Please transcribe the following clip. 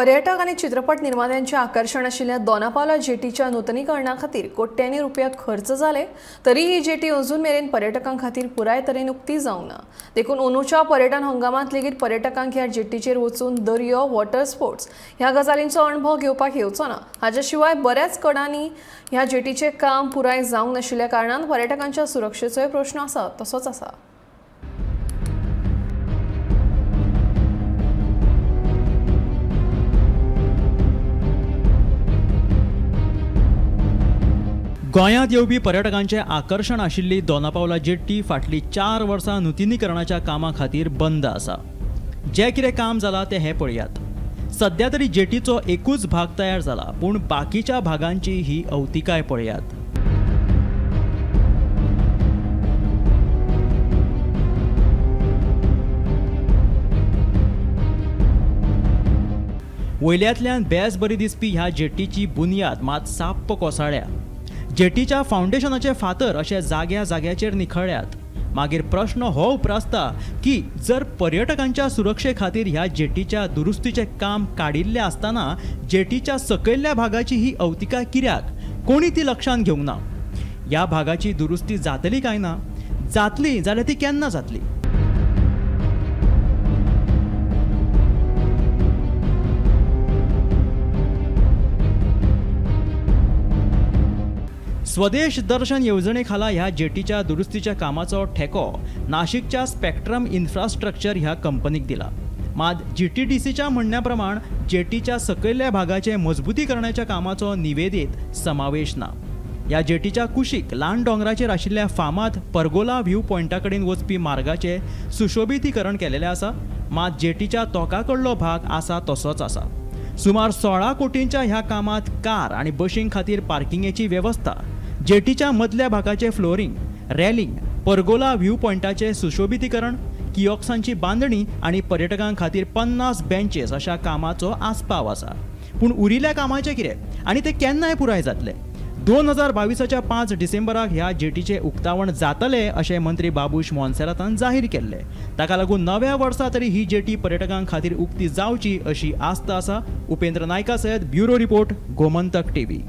पर्यटक आनी चित्रपट निर्मात्यांचे आकर्षण आशिल्ल्या दोनापावला जेटीच्या नूतनीकरणा खातीर कोट्यांनी रुपया खर्च जाले तरी ही जेटी अजून मेरेन पर्यटकां खातीर पुराय तरेन उक्ती जावंक ना. देखून अंदूच्या पर्यटन हंगामांत लेगीत पर्यटकांक ह्या जेटीचेर वचून दर्यो वॉटर स्पोर्ट्स ह्या गजालींचो अणभव घेवपाक येवचो ना. हाच्या शिवाय बऱ्याच कडांनी ह्या जेटीचें काम पुराय जावंक नाशिल्ल्या कारणान पर्यटकांच्या सुरक्षेचोय प्रश्न आसा तसोच आसा. गोंयांत येवपी पर्यटकांचे आकर्शण आशिल्ली दोनापावला जेट्टी फाटलीं चार वर्सां नुतिनीकरणाच्या कामा खातीर बंद आसा. जें कितें काम जालां तें हें पळयात. सध्या तरी जेटीचो एकूच भाग तयार जाला पूण बाकीच्या भागांची ही अवतिकाय पळयात. वयल्यांतल्यान बेस बरी दिसपी ह्या जेटीची बुनयाद मात साप्प कोसाळ्या. जेटीच्या फाउंडेशनाचे फातर अशे जाग्या जाग्याचेर निखळ्ळ्यात मागीर प्रश्न हो उप्रासता की जर पर्यटकांच्या सुरक्षे खातीर ह्या जेटीच्या दुरुस्तीचें काम काडिल्लें आसतना जेटीच्या सकयल्ल्या भागाची ही अवतिका कित्याक कोणी ती लक्षांत घेवंक ना. ह्या भागाची दुरुस्ती जातली काय ना? जातली जाल्यार ती केन्ना जातली? स्वदेश दर्शन येवजणे खाला ह्या जेटीच्या दुरुस्तीच्या कामाचो ठेको नाशिकच्या स्पेक्ट्रम इन्फ्रास्ट्रक्चर ह्या कंपनीक दिला. मात जी टी डी सीच्या म्हणण्या प्रमाण जेटीच्या सकयल्या भागाचे मजबुतीकरणाच्या कामाचो निवेदीत समावेश ना. ह्या जेटीच्या कुशीक ल्हान डोंगराचेर आशिल्ल्या फामाद पर्गोला व्ह्यू पॉयंटा कडेन वचपी मार्गाचे सुशोभितीकरण केलेलें आसा. मात जेटीच्या तोका कडलो भाग आसा तसोच आसा. सुमार सोळा कोटींच्या ह्या कामात कार आनी बशीं खातीर पार्किंगेची वेवस्था जेटीच्या मदल्या भागाचे फ्लोरिंग रॅलिंग पर्गोला व्ह्यू पॉइंटाचे सुशोभितीकरण किऑक्सांची बांदणी आनी पर्यटकां खातीर पन्नास बेंचेस अशा कामाचो आस्पाव आसा पूण उरिल्ल्या कामाचें कितें आनी ते केन्नाय पुराय जातले? दोन हजार बावीसाच्या पांच डिसेंबराक ह्या जेटीचे उक्तावण जातले अशें मंत्री बाबूश मोन्सेरातान जाहीर केल्ले. ताका लागून नव्या वर्सा तरी ही जेटी पर्यटकां खातीर उक्ती जावची अशी आस्त आसा उपेंद्र नायका सयत ब्युरो रिपोर्ट गोमंतक टीव्ही.